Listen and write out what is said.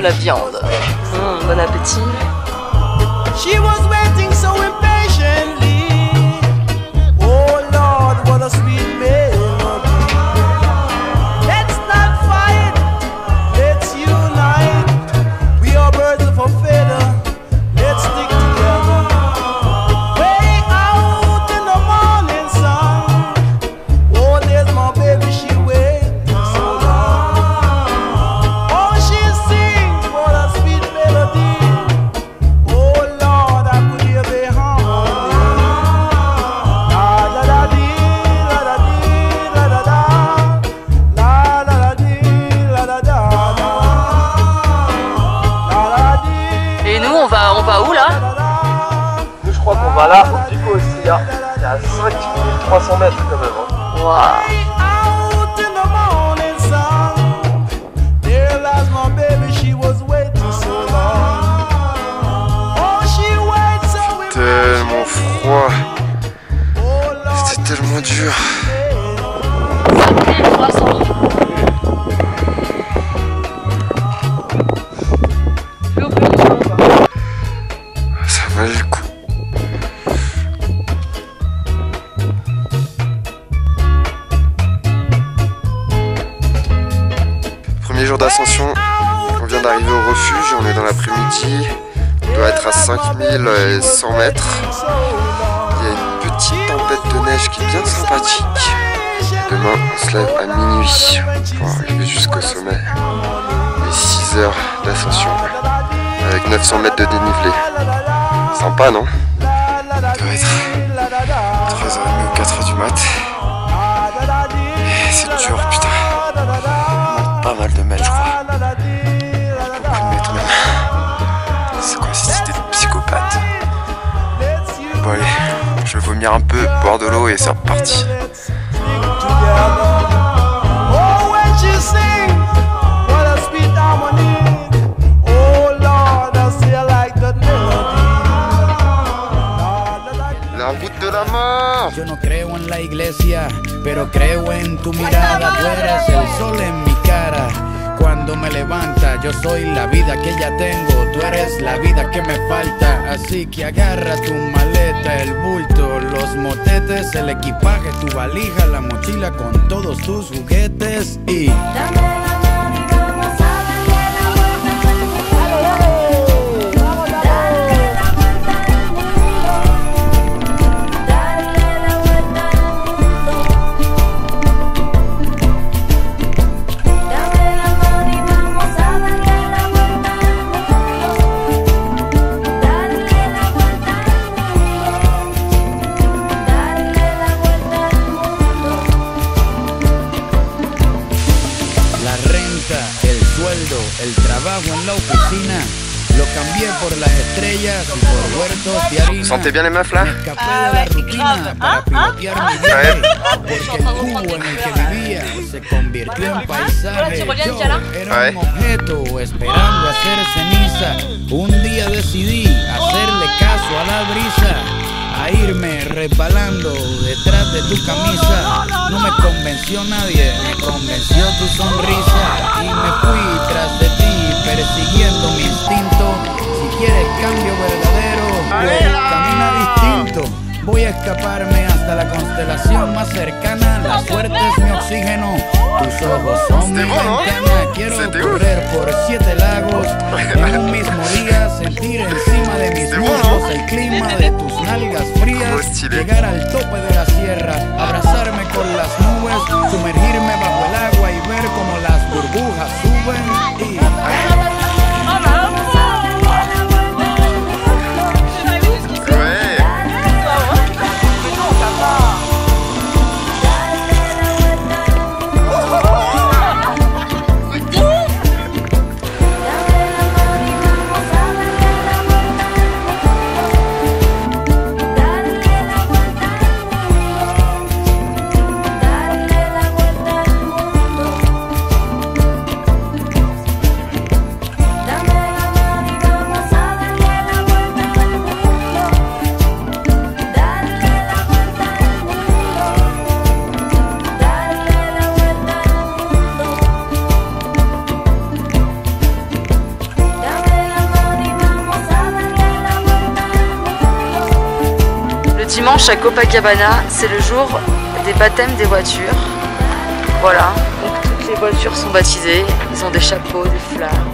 la viande. Mmh, bon appétit. She was waiting so on va où là Je crois qu'on va là au Pico Estria. C'est à 5300 mètres quand même. Hein. Wow. tellement froid. C'était tellement dur. 5300. D'ascension, on vient d'arriver au refuge, on est dans l'après-midi, on doit être à 5100 mètres. Il y a une petite tempête de neige qui est bien sympathique. Demain, on se lève à minuit pour arriver jusqu'au sommet. Et 6 heures d'ascension avec 900 mètres de dénivelé. Sympa, non? Ça doit être 3h30 ou 4h du mat. C'est dur, putain. Vomir un peu, boire de l'eau et c'est reparti. Oh. Oh Yo no creo en la iglesia, pero creo en tu mirada. Tú eres el sol en mi cara. Cuando me levanta, yo soy la vida que ya tengo. Eres la vida que me falta. Así que agarra tu maleta, el bulto, los motetes, el equipaje, tu valija, la mochila con todos tus juguetes y. Dame en la oficina. Lo cambié por las estrellas y por huertos de harina. Sentez bien les meufs là Me escapé de la rutina para pilotear mi viaje. Porque el cubo en el que vivía se convirtió en paisaje. Yo era un objeto esperando a ser ceniza. Un día decidí hacerle caso a la brisa. A irme resbalando detrás de tu camisa. No me convenció nadie, me convenció tu sonrisa. Y me fui tras de ti, persiguiendo mi instinto. Si quieres cambio verdadero, pues camina distinto. Voy a escaparme hasta la constelación más cercana. La suerte es mi oxígeno. Tus ojos son mi ventana. Quiero correr por siete lagos en un mismo día. Sentir encima de mis muslos el clima de tus nalgas frías. Llegar al tope de la dimanche à Copacabana, c'est le jour des baptêmes des voitures. Voilà, donc toutes les voitures sont baptisées, ils ont des chapeaux, des fleurs.